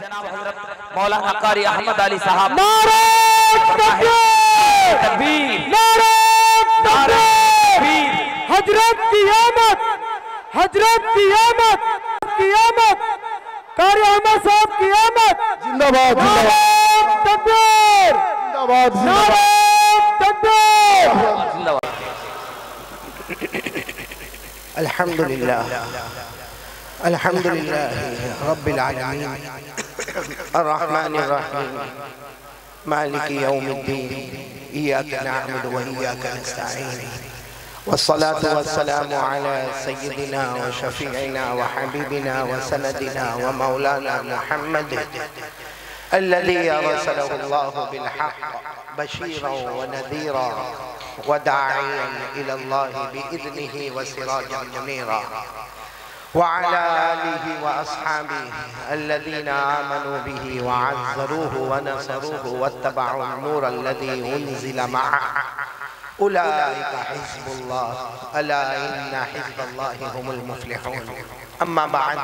جناب حضرت مولانا قاری احمد علی صاحب۔ نعرہ تکبیر۔ تکبیر۔ نعرہ تکبیر۔ حضرت قیامت۔ حضرت قیامت۔ قیامت۔ قاری احمد صاحب قیامت۔ زندہ باد نعرہ تکبیر۔ زندہ باد نعرہ تکبیر۔ زندہ باد۔ الحمد لله الحمد لله. رب العالمين. الرحمن الرحيم. مالك يوم الدين. إياك نعبد وإياك نستعين. والصلاة والسلام على سيدنا وشفيعنا وحبيبنا وسندنا ومولانا محمد الذي أرسله الله بالحق بشيرا ونذيرا وداعيا إلى الله بإذنه وسراجا منيرا. وعلى آله وأصحابه الذين آمنوا به وعزروه ونصروه واتبعوا النور الذي أنزل معه. أولئك حزب الله. ألا إن حزب الله هم المفلحون. أما بعد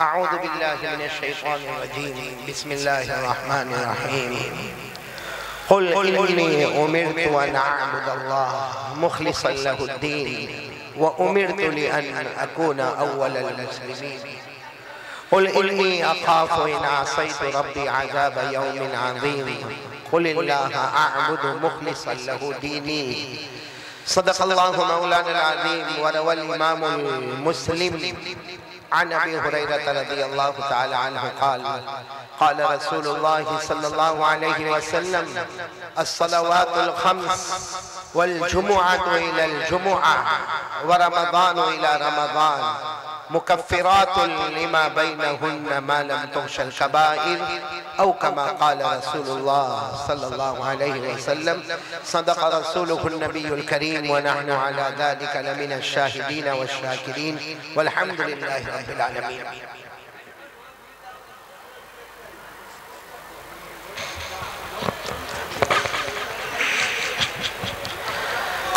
أعوذ بالله من الشيطان الرجيم. بسم الله الرحمن الرحيم. قل إني أمرت أن أعبد الله مخلصا له الدين. وأمرت لأن أكون أول المسلمين. قل إني أخاف إن عصيت ربي عذاب يوم عظيم. قل الله أعبد مخلصا له ديني. صدق الله مولانا العظيم وروى الإمام المسلم عن أبي هريرة رضي الله تعالى عنه قال قال رسول الله صلى الله عليه وسلم الصلوات الخمس. والجمعة إلى الجمعة ورمضان إلى رمضان مكفرات لما بينهن ما لم تغش الكبائر أو كما قال رسول الله صلى الله عليه وسلم صدق رسوله النبي الكريم ونحن على ذلك لمن الشاهدين والشاكرين والحمد لله رب العالمين.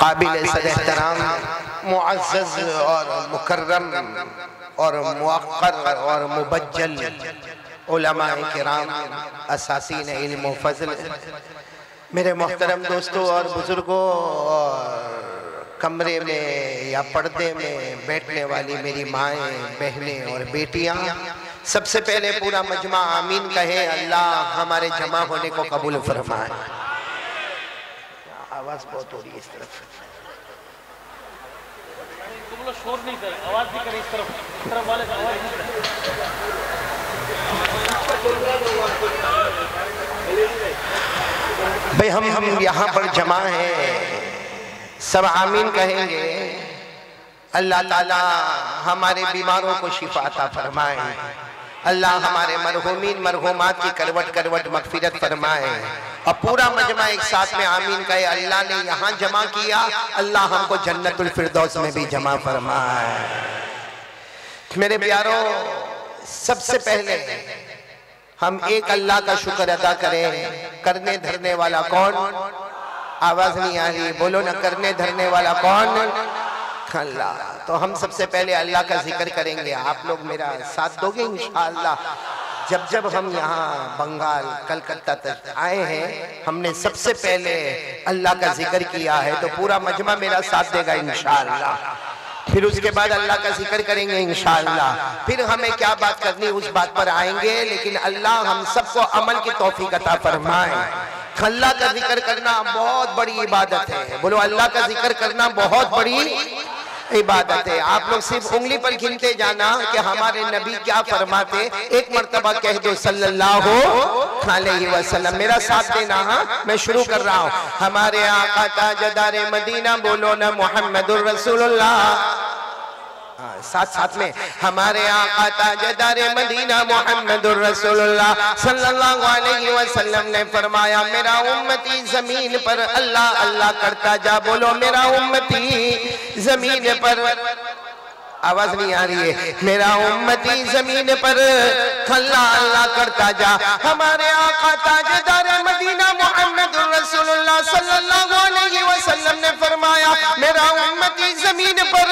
قابل صد احترام معزز اور مکرم اور موقر اور مبجل علماء کرام اساسین علم و فضل۔ میرے محترم دوستوں اور بزرگوں اور کمرے میں یا پردے میں بیٹھنے والی میری مائیں بہنیں اور بیٹیاں سب سے پہلے پورا مجمع آمین کہے اللہ ہمارے جمع ہونے کو قبول فرمائے۔ آواز بہت ہو رہی ہے اس طرف۔ شور نہیں کریں آواز نہیں کریں اس طرف اس طرف والے سے آواز نہیں کریں۔ بھئی ہم ہم یہاں پر جمع ہیں۔ سب آمین کہیں گے۔ اللہ تعالی ہمارے بیماروں کو شفا عطا فرمائے۔ اللہ ہمارے مرحومین مرحومات کی کروٹ کروٹ مغفرت فرمائے۔ اور پورا مجمع ایک ساتھ میں آمین کہے، اللہ نے یہاں جمع کیا، اللہ ہم کو جنت الفردوس میں بھی جمع فرمائے۔ میرے پیاروں، سب سے پہلے ہم ایک اللہ کا شکر ادا کریں۔ کرنے دھرنے والا کون؟ آواز نہیں آ رہی، بولو نا، کرنے دھرنے والا کون؟ اللہ. تو ہم سب سے پہلے اللہ کا ذکر کریں گے. آپ لوگ میرا ساتھ دو گے انشاءاللہ. جب جب ہم یہاں بنگال، کلکتہ تک آئے ہیں، ہم نے سب سے پہلے اللہ کا ذکر کیا ہے تو پورا مجمع میرا ساتھ دے گا انشاءاللہ. پھر اس کے بعد اللہ کا ذکر کریں گے انشاءاللہ. پھر ہمیں کیا بات کرنی اس بات پر آئیں گے، لیکن اللہ ہم سب کو عمل کی توفیق عطا فرمائے. اللہ کا ذکر کرنا بہت بڑی عبادت ہے. بولو اللہ کا ذکر کرنا بہت بڑی عبادت ہے۔ آپ لوگ صرف انگلی پر گھنتے جانا کہ ہمارے نبی کیا فرماتے۔ ایک مرتبہ کہہ دو صلی اللہ علیہ وسلم۔ میرا ساتھ دینا ہاں؟ میں شروع کر رہا ہوں۔ ہمارے آقا تاجدار مدینہ بولو نا محمد الرسول اللہ۔ ساتھ ساتھ میں ہمارے آقا تاجدار مدینہ محمد الرسول اللہ صلی اللہ علیہ وسلم نے فرمایا، میرا امتی زمین پر اللہ اللہ کرتا جا، بولو میرا امتی زمین پر۔ آواز نہیں آ رہی ہے۔ میرا امتی زمین پر اللہ اللہ کرتا جا۔ ہمارے آقا تاجدار مدینہ محمد الرسول اللہ صلی اللہ علیہ وسلم نے فرمایا، میرا امتی زمین پر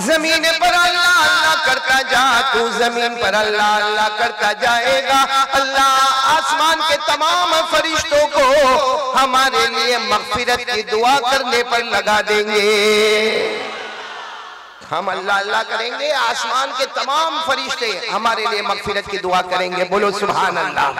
زمین پر اللہ اللہ کرتا جا، تو زمین پر اللہ اللہ کرتا جائے گا۔ اللہ آسمان کے تمام فرشتوں کو ہمارے لیے مغفرت کی دعا کرنے پر لگا دیں گے۔ ہم اللہ اللہ کریں گے، آسمان کے تمام فرشتے ہمارے لیے مغفرت کی دعا کریں گے۔ بولو سبحان اللہ۔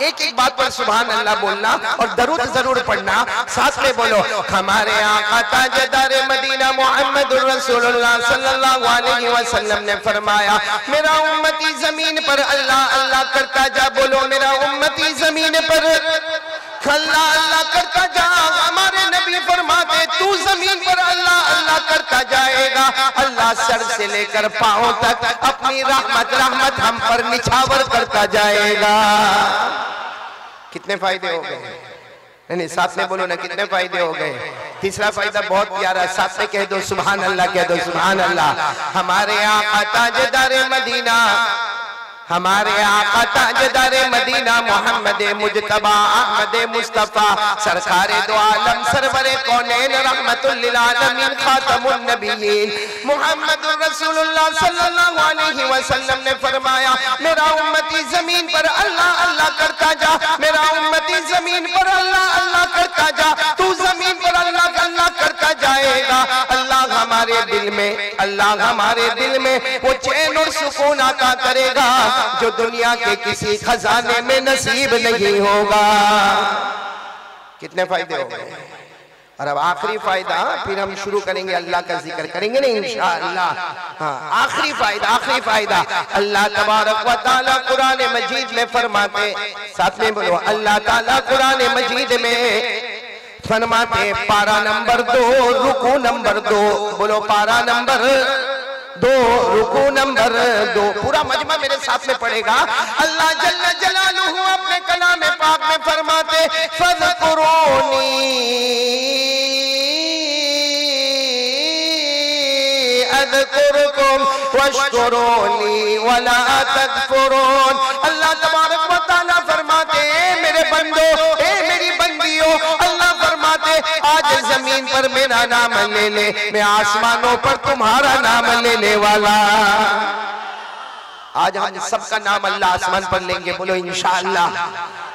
ایک ایک بات پر سبحان اللہ بولنا اور درود ضرور پڑھنا۔ ساتھ میں بولو، ہمارے آقا تاجدار مدینہ محمد الرسول اللہ صلی اللہ علیہ وسلم نے فرمایا، میرا امتی زمین پر اللہ اللہ کرتا جا بولو، میرا امتی زمین پر۔ اللہ اللہ کرتا جا، ہمارے نبی فرماتے، تو زمین پر اللہ اللہ کرتا جائے گا۔ اللہ سر سے لے کر پاؤں تک اپنی رحمت رحمت ہم پر نچھاور کرتا جائے گا۔ کتنے فائدے ہو گئے؟ نہیں نہیں، ساتھ میں بولو نا، کتنے فائدے ہو گئے؟ تیسرا فائدہ بہت پیارا ہے۔ ساتھ میں کہہ دو، سبحان اللہ، کہہ دو، سبحان اللہ۔ ہمارے آقا تاجدار مدینہ ہمارے آقا تاجدار مدینہ محمد مجتبہ احمد مصطفیٰ سرکار دو عالم سرور کونین رحمت للعالمین خاتم النبیین محمد رسول اللہ صلی اللہ علیہ وسلم نے فرمایا میرا امتی زمین پر اللہ اللہ کرتا جا میرا امتی زمین پر اللہ اللہ کرتا جا تو زمین پر اللہ اللہ کرتا جائے گا۔ ہمارے دل میں، اللہ ہمارے دل میں وہ چین اور سکون عطا کرے گا جو دنیا کے کسی خزانے میں نصیب نہیں ہوگا۔ کتنے فائدے ہو گئے؟ اور اب آخری فائدہ، پھر ہم شروع کریں گے، اللہ کا ذکر کریں گے نہیں انشاءاللہ۔ ہاں آخری فائدہ آخری فائدہ۔ اللہ تبارک و تعالی قرآن مجید میں فرماتے، ساتھ میں بولو، اللہ تعالی قرآن مجید میں فرماتے پارا نمبر دو رکو نمبر دو، بولو پارا نمبر دو رکو نمبر دو، پورا مجمع میرے ساتھ میں پڑھے گا، اللہ جل جلالہ اپنے کلام پاک میں فرماتے فَذْكُرُونِي اذکرکم واشکرونی ولا تکفرون، اللہ تبارک و تعالیٰ فرماتے اے میرے بندو، اے میری بندیوں اللہ آج زمین پر میرا نام لے لے، میں آسمانوں پر تمہارا نام لینے والا۔ آج ہم سب کا نام اللہ آسمان پر لیں گے، بولو انشاءاللہ۔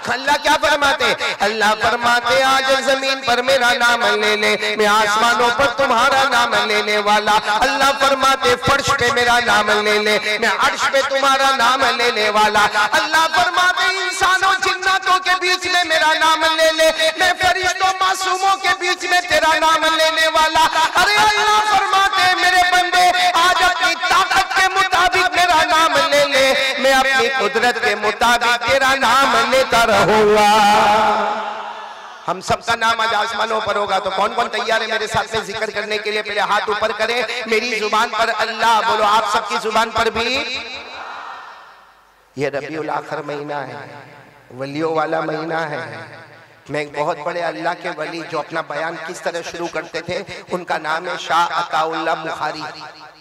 اللہ کیا فرماتے؟ اللہ فرماتے، آج زمین پر میرا نام لے لے، میں آسمانوں پر تمہارا نام لینے والا۔ اللہ فرماتے، فرش پہ میرا نام لے لے، میں عرش پہ تمہارا نام لینے والا۔ اللہ فرماتے، انسانوں جناتوں کے بیچ میں میرا نام لے لے میں فرشتوں معصوموں کے بیچ میں تیرا نام لینے والا۔ ارے اللہ فرماتے میرے بندے، آج اپنی طاقت کے مطابق میرا نام لے لے۔ میں اپنی قدرت کے مطابق تیرا نام لیتا رہوں گا۔ ہم سب کا نام آج آسمانوں پر ہوگا، تو کون کون تیار ہے میرے ساتھ میں ذکر کرنے کے لیے؟ پہلے ہاتھ اوپر کرے۔ میری زبان پر اللہ، بولو آپ سب کی زبان پر بھی۔ یہ ربیع الاخر مہینہ ہے۔ ولیوں والا مہینہ ہے۔ میں ایک بہت بڑے اللہ کے ولی جو اپنا بیان کس طرح شروع کرتے تھے، ان کا نام ہے شاہ عطا اللہ بخاری۔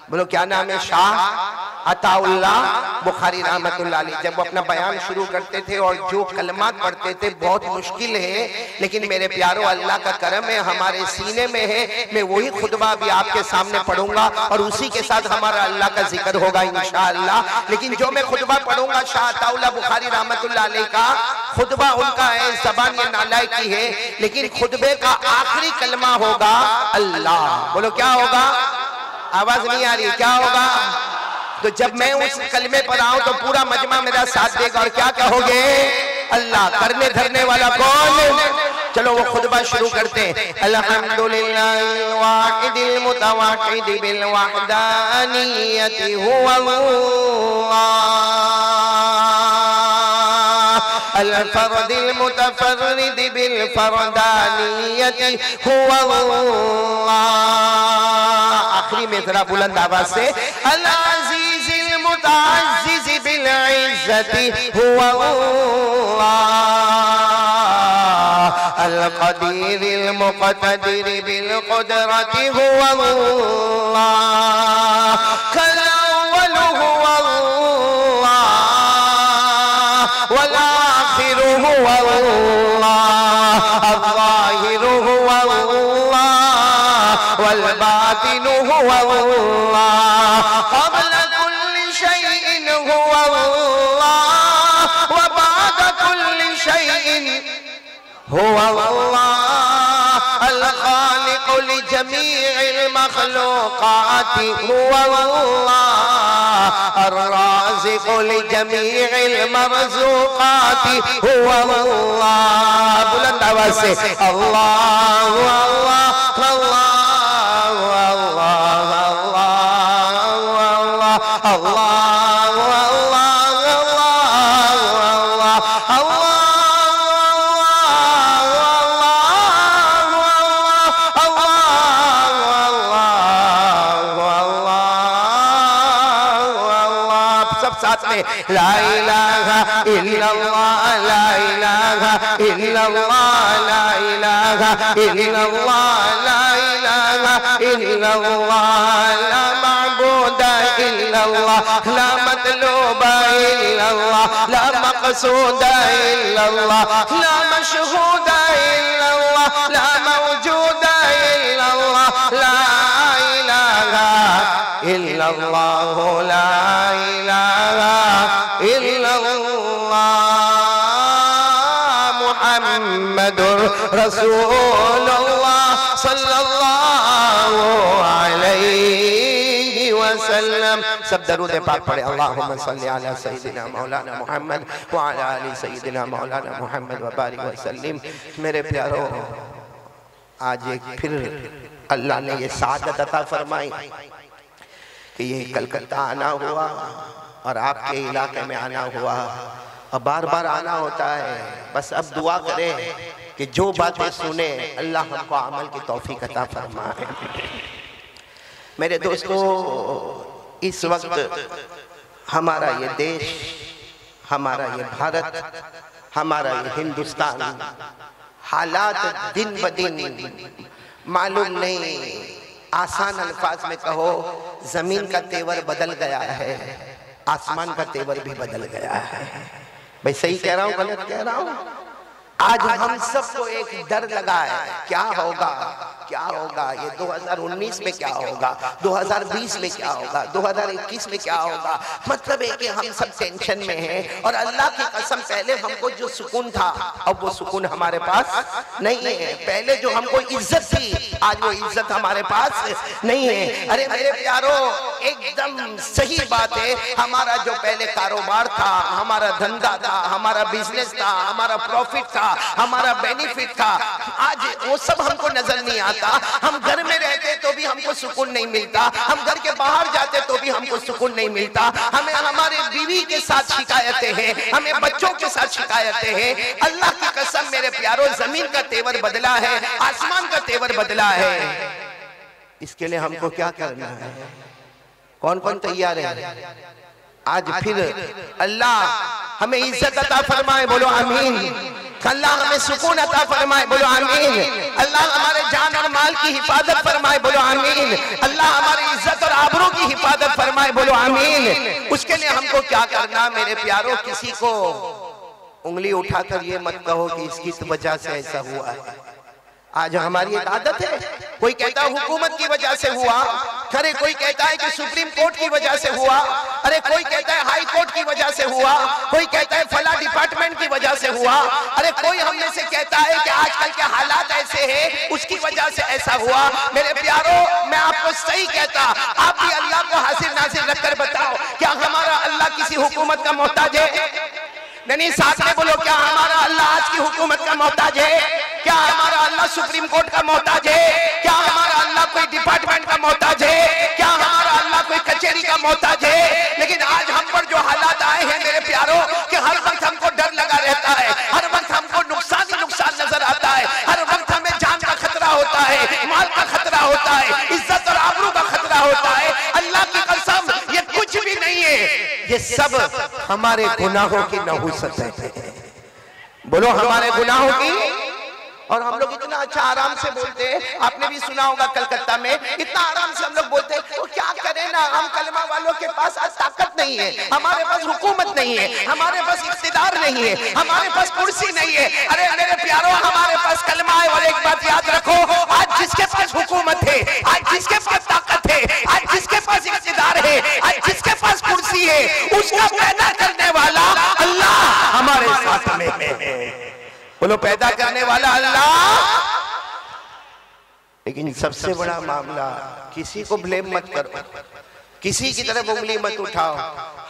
بولو، کیا نام ہے شاہ؟ عطا اللہ بخاری رحمت اللہ علیہ جب وہ اپنا بیان شروع کرتے تھے اور جو کلمات پڑھتے تھے بہت مشکل ہے لیکن میرے پیارو اللہ کا کرم ہے ہمارے سینے میں ہے میں وہی خطبہ بھی آپ کے سامنے پڑھوں گا اور اسی کے ساتھ ہمارا اللہ کا ذکر ہوگا انشاءاللہ۔ لیکن جو میں خطبہ پڑھوں گا شاہ عطا اللہ بخاری رحمت اللہ علیہ کا خطبہ ان کا ہے زبان یہ نالائے کی ہے لیکن خطبے کا آخری کلمہ ہوگا اللہ بولو کیا ہوگا آواز نہیں آ رہی کیا ہوگا تو جب میں اس کلمے پر آؤں تو پورا مجمع میرا ساتھ دے گا اور کیا کہو گے اللہ کرنے دھرنے والا کون؟ چلو وہ خطبہ شروع کرتے ہیں۔ الحمدللہ الواحد المتواحد بالوحدانیت هو اللہ۔ الفرد المتفرد بالفردانیت هو اللہ۔ آخری میں ذرا بلند آواز سے۔ العزیز المتعزز بالعزت هو اللہ القدیر المقتدر بالقدرت هو اللہ كالأول هو الله. والآخر هو الله. الظاهر هو الله. والباطن باطن هو الله. قبل الله وبعد كل شيء هو الله الخالق لجميع المخلوقات هو الله الرازق لجميع المرزوقات هو الله بلند آواز سے اللہ اللہ اللہ اللہ اللہ لا إله إلا الله لا إله إلا الله لا إله إلا الله لا إله إلا الله لا معبود إلا الله لا مطلوب إلا الله لا مقصود إلا الله لا مشهود إلا الله لا موجود إلا الله لا إله إلا الله لا إله الا الله محمد رسول الله صلى الله عليه وسلم سب درود پاک پڑھے۔ اللہم صلی علی سیدنا مولانا محمد وعلی آل سیدنا مولانا محمد وبارک وسلم۔ میرے پیارو، آج ایک پھر اللہ نے یہ سعادت عطا فرمائی کہ یہ کلکتہ آنا ہوا۔ اور آپ کے علاقے میں آنا ہوا۔ اور بار بار آنا ہوتا ہے۔ بس اب دعا کریں کہ جو باتیں سنیں اللہ ہم کو عمل کی توفیق عطا فرمائے۔ میرے دوستو اس وقت ہمارا یہ دیش ہمارا یہ بھارت ہمارا یہ ہندوستان۔ حالات دن بدن معلوم نہیں آسان الفاظ میں کہو زمین کا تیور بدل گیا ہے۔ آسمان کا تیور بھی بدل گیا ہے۔ بھئی صحیح کہہ رہا ہوں، غلط کہہ رہا ہوں؟ آج ہم سب کو ایک ڈر لگا ہے، کیا ہوگا؟ کیا ہوگا؟ یہ دو ہزار انیس میں کیا ہوگا؟ دو ہزار بیس میں کیا ہوگا؟ دو ہزار اکیس میں کیا ہوگا؟ مطلب ہے کہ ہم سب ٹینشن میں ہیں اور اللہ کی قسم پہلے ہم کو جو سکون تھا، اب وہ سکون ہمارے پاس نہیں ہے۔ پہلے جو ہم کو عزت تھی، آج وہ عزت ہمارے پاس نہیں ہے۔ ارے میرے پیارو ایک دم صحیح بات ہے، ہمارا جو پہلے کاروبار تھا، ہمارا دھندہ تھا، ہمارا بزنس تھا، ہمارا پروفٹ تھا، ہمارا بینیفٹ تھا، آج وہ سب ہم کو نظر نہیں آتا۔ ہم گھر میں رہتے تو بھی ہم کو سکون نہیں ملتا۔ ہم گھر کے باہر جاتے تو بھی ہم کو سکون نہیں ملتا۔ ہمیں ہمارے بیوی کے ساتھ شکایتیں ہیں، ہمیں بچوں کے ساتھ شکایتیں ہیں۔ اللہ کی قسم، میرے پیاروں، زمین کا تیور بدلا ہے، آسمان کا تیور بدلا ہے۔ اس کے لیے ہم کو کیا کرنا ہے؟ کون کون تیار ہے آج پھر اللہ ہمیں عزت عطا فرمائے، بولو آمین۔ اللہ ہمیں سکون عطا فرمائے، بولو آمین۔ اللہ ہمارے جان اور مال کی حفاظت فرمائے، بولو آمین۔ اللہ ہماری عزت اور آبروں کی حفاظت فرمائے، بولو آمین۔ اس کے لیے ہم کو کیا کرنا میرے پیاروں، کسی کو انگلی اٹھا کر یہ مت کہو کہ اس کی وجہ سے ایسا ہوا ہے۔ آج ہماری ایک عادت ہے کوئی کہتا ہے حکومت کی وجہ سے ہوا ارے کوئی کہتا ہے کہ سپریم کورٹ کی وجہ سے ہوا ارے کوئی کہتا ہے ہائی کورٹ کی وجہ سے ہوا کوئی کہتا ہے فلا ڈپارٹمنٹ کی وجہ سے ہوا ارے کوئی ہم میں سے کہتا ہے کہ آج کل کے حالات ایسے ہیں اس کی وجہ سے ایسا ہوا میرے پیاروں میں آپ کو صحیح کہتا آپ بھی اللہ کو حاصل ناصر رکھ کر بتاؤ کیا ہمارا اللہ کسی حکومت کا محتاج ہے؟ نہیں ساتھ میں بولو کیا ہمارا اللہ آج کی حکومت کا محتاج ہے کیا ہمارا اللہ سپریم کورٹ کا محتاج ہے؟ کیا ہمارا اللہ کوئی ڈپارٹمنٹ کا محتاج ہے؟ کیا ہمارا اللہ کوئی کچھری کا محتاج ہے؟ لیکن آج ہم پر جو حالات آئے ہیں میرے پیاروں، کہ ہر وقت ہم کو ڈر لگا رہتا ہے، ہر وقت ہم کو نقصان ہی نقصان نظر آتا ہے، ہر وقت ہمیں جان کا خطرہ ہوتا ہے، مال کا خطرہ ہوتا ہے، عزت اور آبرو کا خطرہ ہوتا ہے۔ اللہ کی قسم، یہ کچھ بھی نہیں ہے۔ یہ سب ہمارے گناہوں کی نحوست ہے۔ بولو ہمارے گناہوں کی۔ اور ہم لوگ اتنا اچھا آرام سے بولتے ہیں۔ آپ نے بھی سنا ہوگا کلکتہ میں۔ اتنا آرام سے ہم لوگ بولتے ہیں۔ تو کیا کریں نا، ہم کلمہ والوں کے پاس آج طاقت نہیں ہے۔ ہمارے پاس حکومت نہیں ہے۔ ہمارے پاس اقتدار نہیں ہے۔ ہمارے پاس کرسی نہیں ہے۔ ارے میرے پیاروں ہمارے پاس کلمہ ہے اور ایک بات یاد رکھو۔ آج جس کے پاس حکومت ہے، آج جس کے پاس طاقت ہے، آج جس کے پاس اقتدار ہے، آج جس کے پاس پرسی ہے، اس کا پیدا کرنے والا اللہ بولو پیدا کرنے والا اللہ۔ لیکن سب سے بڑا معاملہ کسی کو بلیم مت کرو۔ کسی کی طرف انگلی مت اٹھاؤ۔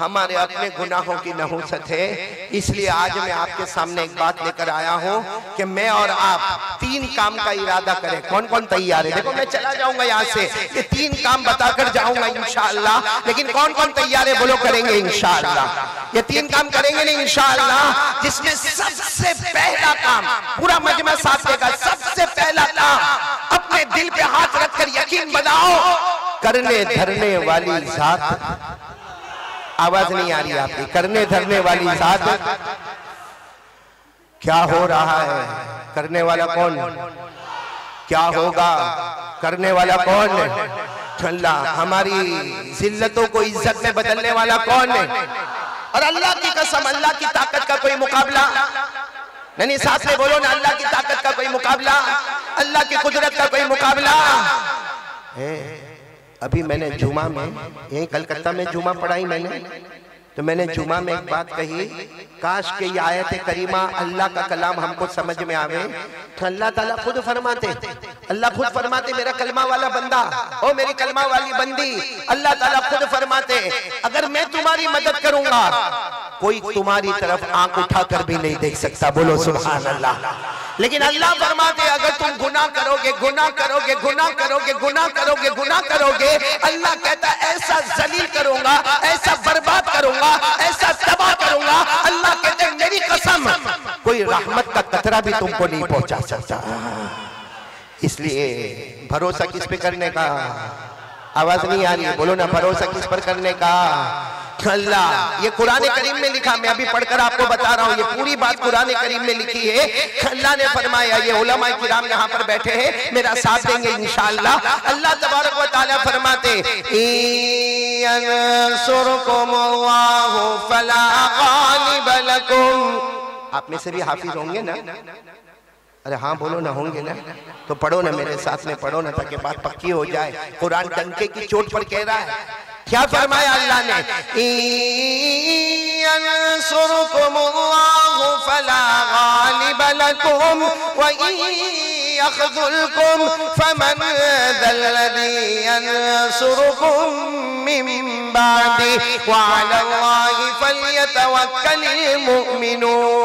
ہمارے اپنے گناہوں کی نحوست ہے۔ اس لیے آج میں آپ کے سامنے ایک بات لے کر آیا ہوں کہ میں اور آپ تین کام کا ارادہ کریں۔ کون کون تیار ہے؟ دیکھو میں چلا جاؤں گا یہاں سے۔ یہ تین کام بتا کر جاؤں گا انشاءاللہ۔ لیکن کون کون تیار ہے بولو کریں گے انشاءاللہ۔ یہ تین کام کریں گے نہیں انشاءاللہ۔ جس میں سب سے پہلا کام پورا مجمع ساتھ دے گا سب سے پہلا کام۔ اپنے دل پہ ہاتھ رکھ کر یقین بناؤ کرنے دھرنے والی ذات۔ آواز نہیں آ رہی آپ کی۔ کرنے دھرنے والی ذات۔ کیا ہو رہا ہے؟ کرنے والا کون؟ کیا ہوگا؟ کرنے والا کون؟ اللہ، ہماری ذلتوں کو عزت میں بدلنے والا کون؟ ہے اور اللہ کی قسم، اللہ کی طاقت کا کوئی مقابلہ؟ نہیں ساتھ میں بولو نا، اللہ کی طاقت کا کوئی مقابلہ؟ اللہ کی قدرت کا کوئی مقابلہ؟ ابھی میں نے جمعہ میں، یہیں کلکتہ میں جمعہ پڑھائی میں نے۔ تو میں نے جمعہ میں ایک بات کہی، کاش کہ یہ آیت کریمہ اللہ کا کلام ہم کو سمجھ میں آوے۔ تو اللہ تعالیٰ خود فرماتے، اللہ خود فرماتے، میرا کلمہ والا بندہ، او میری کلمہ والی بندی، اللہ تعالیٰ خود فرماتے، اگر میں تمہاری مدد کروں گا، کوئی تمہاری طرف آنکھ اٹھا کر بھی نہیں دیکھ سکتا۔ بولو سبحان اللہ۔ لیکن اللہ فرماتے اگر تم گناہ کرو گے گناہ کرو گے گناہ کرو گے گناہ کرو گے گناہ کرو گے اللہ کہتا ایسا ذلیل کروں گا، ایسا برباد کروں گا، ایسا تباہ کروں گا، اللہ کہتے میری قسم، کوئی رحمت کا قطرہ بھی تم کو نہیں پہنچا سکتا۔ اس لیے بھروسہ کس پہ کرنے کا؟ آواز نہیں آ رہی ہے بولو نا، بھروسہ کس پر کرنے کا؟ اللہ یہ قرآن کریم میں لکھا میں ابھی پڑھ کر آپ کو بتا رہا ہوں یہ پوری بات قرآن کریم میں لکھی ہے۔ اللہ نے فرمایا یہ علماء کرام یہاں پر بیٹھے ہیں میرا ساتھ دیں گے انشاءاللہ۔ اللہ تبارک و تعالیٰ فرماتے يَنْصُرْكُمُ اللَّهُ فَلَا غَالِبَ لَكُمْ آپ میں سے بھی حافظ ہوں گے نا؟ ارے ہاں بولو نہ ہوں گے نا؟ تو پڑھو نا میرے ساتھ میں پڑھو نا تاکہ بات پکی ہو جائے۔ قرآن ڈنکے کی چوٹ پر کہہ رہا ہے۔ کیا فرمایا اللہ نے ينصركم الله فلا غالب لكم وإن يخذلكم فمن ذا الذي ينصركم من بعده. وعلى الله فليتوكل المؤمنون.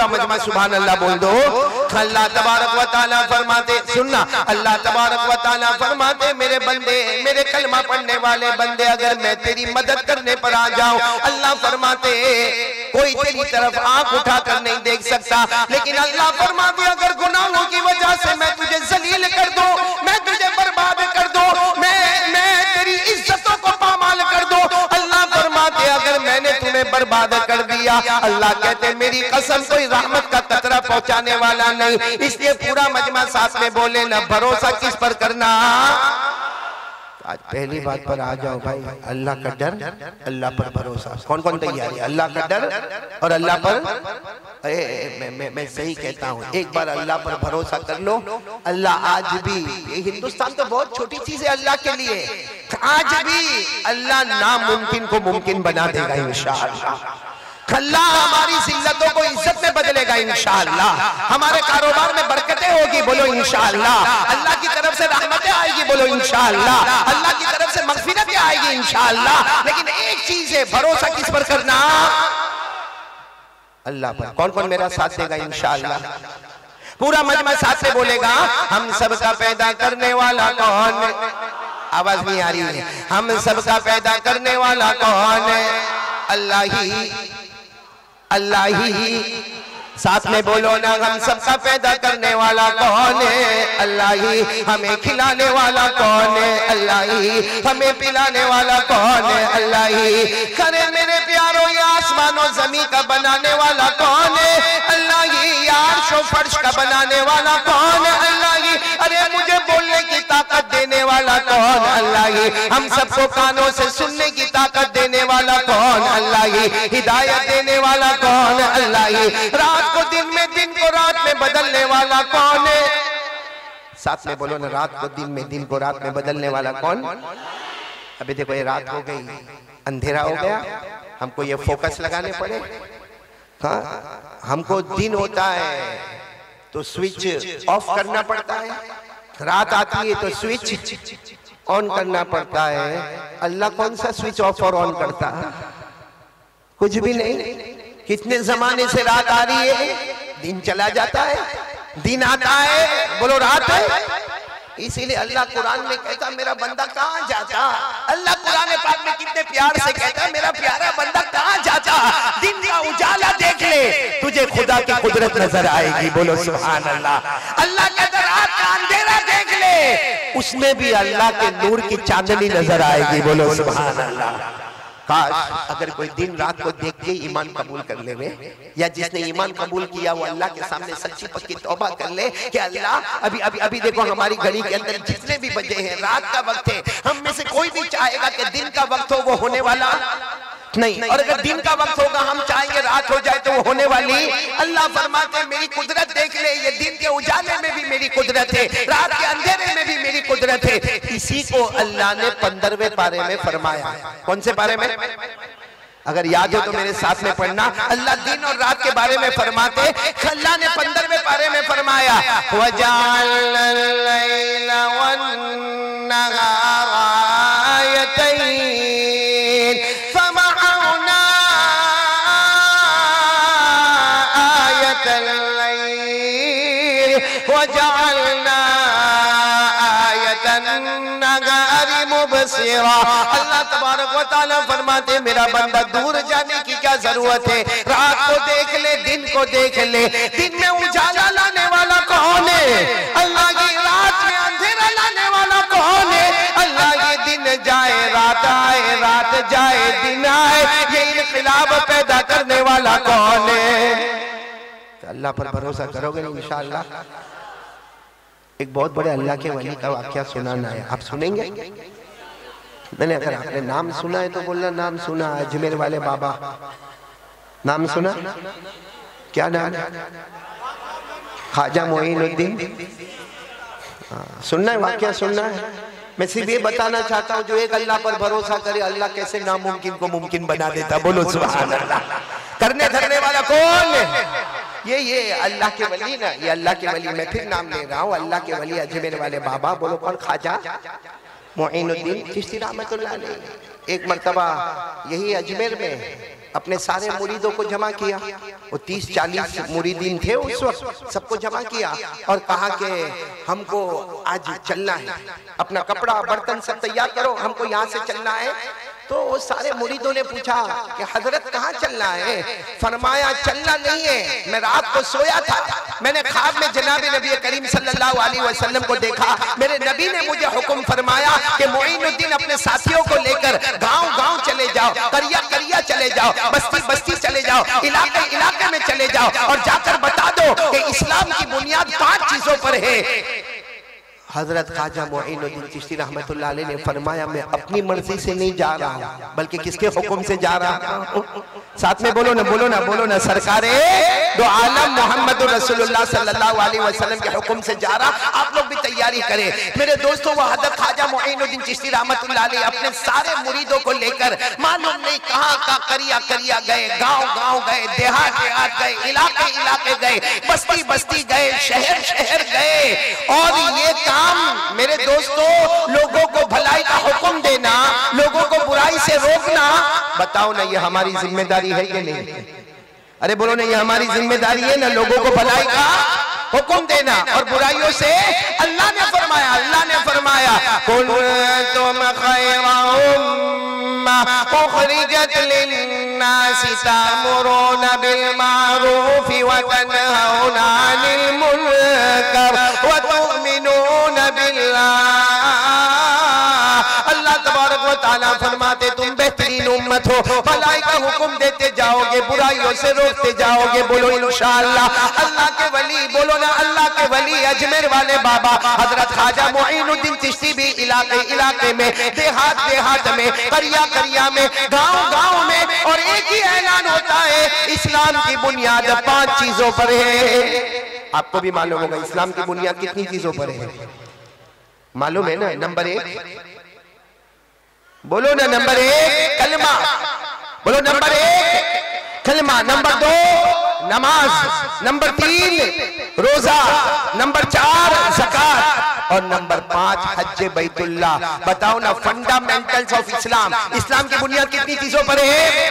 پورا مجمع سبحان اللہ بول دو۔ اللہ تبارک و تعالیٰ فرماتے، سننا۔ اللہ تبارک و تعالیٰ فرماتے، میرے بندے، میرے کلمہ پڑھنے والے بندے، اگر میں تیری مدد کرنے پر آ جاؤں، اللہ فرماتے، کوئی تیری طرف آنکھ اٹھا کر نہیں دیکھ سکتا۔ لیکن اللہ فرماتے، اگر گناہوں کی وجہ سے میں تجھے ذلیل کر دوں برباد کر دیا۔ اللہ کہتے میری قسم، کوئی رحمت کا قطرہ پہنچانے والا نہیں۔ اس لیے پورا مجمع ساتھ میں بولے، نہ بھروسہ کس پر کرنا۔ آج پہلی بات پر آ جاؤ بھائی، اللہ کا ڈر، اللہ پر بھروسہ۔ کون کون تیار ہے اللہ کا ڈر اور اللہ پر؟ میں صحیح کہتا ہوں۔ ایک بار اللہ پر بھروسہ کر لو۔ اللہ آج بھی، یہ ہندوستان تو بہت چھوٹی چیز ہے اللہ کے لیے۔ آج بھی اللہ ناممکن کو ممکن بنا دے گا انشاءاللہ۔ اللہ ہماری ذلتوں کو عزت میں بدلے گا انشاءاللہ۔ ہمارے کاروبار میں برکتیں ہوگی بولو انشاءاللہ۔ اللہ کی طرف سے رحمتیں آئے گی بولو انشاءاللہ۔ اللہ کی طرف سے مغفرتیں آئے گی انشاءاللہ۔ لیکن ایک چیز ہے، بھروسہ کس پر کرنا؟ اللہ پر۔ کون کون میرا ساتھ دے گا انشاءاللہ؟ پورا مجمع ساتھ سے بولے گا، ہم سب کا پیدا کرنے والا کون آواز نہیں آ رہی ہے۔ ہم سب کا پیدا کرنے والا کون ہے؟ اللہ ہی۔ اللہ ہی۔ ساتھ میں بولو نا ہم سب کا پیدا کرنے والا کون ہے؟ اللہ ہی۔ ہمیں کھلانے والا کون ہے؟ اللہ ہی۔ ہمیں پلانے والا کون ہے؟ اللہ ہی۔ کرے میرے پیاروں، یہ آسمان و زمین کا بنانے والا کون ہے؟ اللہ ہی۔ عرش و فرش کا بنانے والا کون ہے؟ اللہ ہی۔ ارے مجھے بولنے کی طاقت ہی۔ ہم سب کو کانوں سے سننے کی طاقت دینے والا کون اللہ ہی؟ ہدایت دینے والا کون اللہ ہی؟ رات کو دن میں دن کو رات میں بدلنے والا کون ہے؟ ساتھ میں بولو نا، رات کو دن میں دن کو رات میں بدلنے والا کون؟ ابھی دیکھو، یہ رات ہو گئی، اندھیرا ہو گیا۔ ہم کو یہ فوکس لگانے پڑے۔ ہاں ہم کو دن ہوتا ہے تو سوئچ آف کرنا پڑتا ہے۔ رات آتی ہے تو سوئچ آن کرنا پڑتا ہے اللہ کون سا سوئچ آف اور آن کرتا ہے کچھ بھی نہیں کتنے زمانے سے رات آ رہی ہے دن چلا جاتا ہے دن آتا ہے بولو رات ہے اسی لیے اللہ قرآن میں کہتا میرا بندہ کہاں جاتا اللہ قرآن پاک میں کتنے پیار سے کہتا میرا پیارا بندہ کہاں جاتا دن کا اجالا دیکھ لے تجھے خدا کی قدرت نظر آئے گی بولو سبحان اللہ اللہ کہتا رات کا اندھیرا دیکھ لے اس میں بھی اللہ کے نور کی چاندنی نظر آئے گی، بولو سبحان اللہ۔ کاش اگر کوئی دن رات کو دیکھ کے ایمان قبول کر لے یا جس نے ایمان قبول کیا، وہ اللہ کے سامنے سچی پکی توبہ کر لے کہ اللہ، ابھی ابھی ابھی دیکھو ہماری گھڑی کے اندر جتنے بھی بجے ہیں، رات کا وقت ہے۔ ہم میں سے کوئی بھی چاہے گا کہ دن کا وقت ہو، وہ ہونے والا نہیں۔ اور اگر دن کا وقت ہوگا، ہم چاہیں گے رات ہو جائے تو وہ ہونے والی۔ اللہ فرماتے ہیں، میری قدرت دیکھ لے، یہ دن کے اجالے میں بھی میری قدرت ہے۔ رات کے اندھیرے میں بھی قدرت ہے؟ اسی کو اللہ نے پندروے پارے میں فرمایا کون سے پارے میں؟ اگر یاد ہو تو میرے ساتھ میں پڑھنا۔ اللہ دن اور رات کے بارے میں فرماتے اللہ نے پندروے پارے میں فرمایا۔ وَجَعَلَ اللَّيْلَ وَالنَّهَارَ مُبْصِرًا اللہ تبارک و تعالیٰ فرماتے میرا بندہ دور جانے کی کیا ضرورت ہے؟ رات کو دیکھ لے، دن کو دیکھ لے۔ دن میں اجالا لانے والا کون ہے؟ اللہ کی رات میں اندھیرا لانے والا کون ہے؟ اللہ کی دن جائے، رات آئے، رات جائے، دن آئے۔ یہ انقلاب پیدا کرنے والا کون ہے؟ اللہ پر بھروسہ کرو گے انشاءاللہ۔ ایک بہت بڑے اللہ کے ولی کا واقعہ سنانا ہے۔ آپ سنیں گے؟ میں نے اگر آپ نے نام سنا ہے تو بولنا نام سنا اجمیر والے بابا۔ نام سنا؟ کیا نام؟ خواجہ معین الدین۔ ہاں، سننا ہے، واقعہ سننا ہے۔ میں صرف یہ بتانا چاہتا ہوں، جو ایک اللہ پر بھروسہ کرے، اللہ کیسے ناممکن کو ممکن بنا دیتا بولو، سبحان اللہ۔ کرنے دھرنے والا کون؟ یہ یہ اللہ کے ولی نا، یہ اللہ کے ولی۔ میں پھر نام لے رہا ہوں، اللہ کے ولی اجمیر والے بابا۔ بولو، کون؟ خواجہ؟ معین الدین چشتی رحمت اللہ علیہ ایک مرتبہ یہی اجمیر میں اپنے سارے مریدوں کو جمع کیا۔ وہ تیس چالیس مریدین تھے اس وقت، سب کو جمع کیا اور کہا کہ ہم کو آج چلنا ہے۔ اپنا کپڑا برتن سب تیار کرو، ہم کو یہاں سے چلنا ہے۔ تو وہ سارے مریدوں نے پوچھا کہ حضرت کہاں چلنا ہے؟ فرمایا چلنا نہیں ہے۔ میں رات کو سویا تھا۔ میں نے خواب میں جناب نبی کریم صلی اللہ علیہ وسلم کو دیکھا۔ میرے نبی نے مجھے حکم فرمایا کہ معین الدین اپنے ساتھیوں کو لے کر گاؤں گاؤں چلے جاؤ کریا کریا چلے جاؤ، بستی بستی چلے جاؤ، علاقے علاقے میں چلے جاؤ اور جا کر بتا دو کہ اسلام کی بنیاد پانچ چیزوں پر ہے۔ حضرت خواجہ معین الدین چشتی رحمت اللہ علیہ نے فرمایا، میں اپنی مرضی سے نہیں جا رہا ہوں، بلکہ کس کے حکم سے جا رہا ہوں؟ ساتھ میں بولو نا بولو نا بولو نا، سرکار دو عالم محمد رسول اللہ صلی اللہ علیہ وسلم کے حکم سے جا رہا، آپ لوگ بھی تیاری کریں۔ میرے دوستوں وہ حضرت خواجہ معین الدین چشتی رحمت اللہ علیہ اپنے سارے مریدوں کو لے کر معلوم نہیں کہاں کا کریا کریا گئے، گاؤں گاؤں گئے، دیہات دیہات گئے، علاقے علاقے گئے، بستی بستی گئے، شہر شہر گئے۔ اور یہ کام کام میرے دوستو، لوگوں کو بھلائی کا حکم دینا، لوگوں کو برائی سے روکنا، بتاؤ نا یہ ہماری ذمہ داری ہے کہ نہیں؟ ارے بولو نا، یہ ہماری ذمہ داری ہے نا لوگوں کو بھلائی کا حکم دینا اور برائیوں سے اللہ نے فرمایا، اللہ نے فرمایا کنتم خیر امہ اخرجت للناس تامرون بالمعروف وتنہون عن المنکر تعالیٰ فرماتے تم بہترین امت ہو۔ بھلائی کا حکم دیتے جاؤ گے برائیوں سے روکتے جاؤ گے بولو انشاءاللہ۔ اللہ کے ولی، بولو نا اللہ کے ولی، اجمیر والے بابا، حضرت خواجہ معین الدین چشتی بھی علاقے علاقے میں، دیہات دیہات میں کریا کریا میں، گاؤں گاؤں میں، اور ایک ہی اعلان ہوتا ہے، اسلام کی بنیاد پانچ چیزوں پر ہے۔ آپ کو بھی معلوم ہوگا، اسلام کی بنیاد کتنی چیزوں پر ہے۔ معلوم ہے نا، نمبر ایک بولو نا نمبر ایک کلمہ بولو نمبر ایک کلمہ نمبر دو نماز نمبر تین روزہ نمبر چار زکاة اور نمبر پانچ حج بیت اللہ بتاؤ نا فنڈامنٹلز آف اسلام اسلام کی بنیاد کتنی چیزوں پر ہے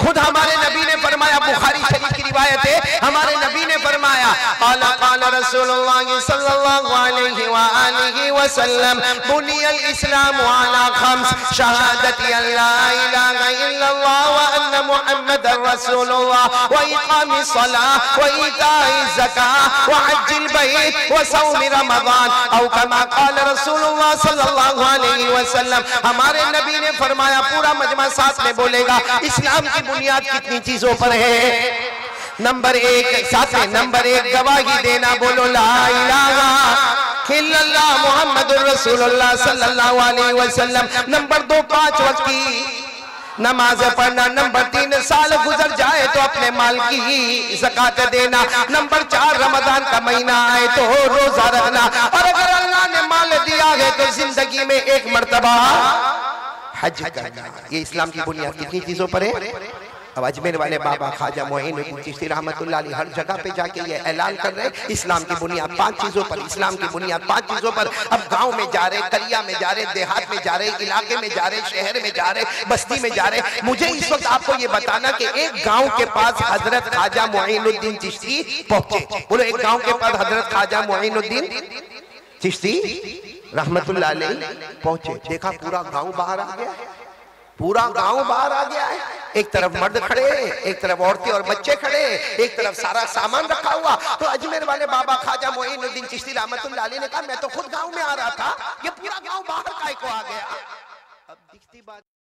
خود ہمارے نبی نے فرمایا، بخاری شریف کی روایت ہے، ہمارے نبی نے فرمایا، قال قال رسول اللہ صلی اللہ علیہ وآلہ وسلم، بنی الاسلام على خمس، شہادت اللہ الہ الا اللہ وان محمد رسول اللہ وإقام الصلاة وإيتاء الزكاة وحج البيت وصوم رمضان، او كما قال رسول اللہ صلی اللہ علیہ وسلم، ہمارے نبی نے فرمایا، پورا مجمع ساتھ میں بولے گا، اسلام کی بنیاد کتنی چیزوں پر ہے؟ نمبر ایک ساتھ نمبر ایک گواہی دینا، بولو لا الہ الا اللہ محمد الرسول اللہ صلی اللہ علیہ وسلم۔ نمبر دو، پانچ وقت کی نماز پڑھنا۔ نمبر تین، سال گزر جائے تو اپنے مال کی زکاة دینا۔ نمبر چار، رمضان کا مہینہ آئے تو روزہ رکھنا۔ اور اگر اللہ نے مال دیا ہے تو زندگی میں ایک مرتبہ حج کرنا یہ اسلام کی بنیاد کتنی چیزوں پر ہے؟ اب اجمیر والے بابا خواجہ معین الدین چشتی رحمت اللہ علیہ ہر جگہ پہ جا کے یہ اعلان کر رہے ہیں۔ اسلام کی بنیاد پانچ چیزوں پر، اسلام کی بنیاد پانچ چیزوں پر۔ اب گاؤں میں جا رہے کریا میں جا رہے، دیہات میں جا رہے، علاقے میں جا رہے، شہر میں جا رہے، بستی میں جا رہے۔ مجھے اس وقت آپ کو یہ بتانا کہ ایک گاؤں کے پاس حضرت خواجہ معین الدین چشتی پہنچے۔ بولو، ایک گاؤں کے پاس حضرت خواجہ معین الدین چشتی؟ رحمت اللہ علیہ پہنچے۔ دیکھا پورا گاؤں باہر آ گیا ہے۔ پورا گاؤں باہر آ گیا ہے۔ ایک طرف مرد کھڑے ایک طرف عورتیں اور بچے کھڑے ایک طرف سارا سامان رکھا ہوا۔ تو اجمیر والے بابا خواجہ معین الدین چشتی رحمت اللہ علیہ نے کہا، میں تو خود گاؤں میں آ رہا تھا، یہ پورا گاؤں باہر کائے آ گیا۔ اب دکھتی بات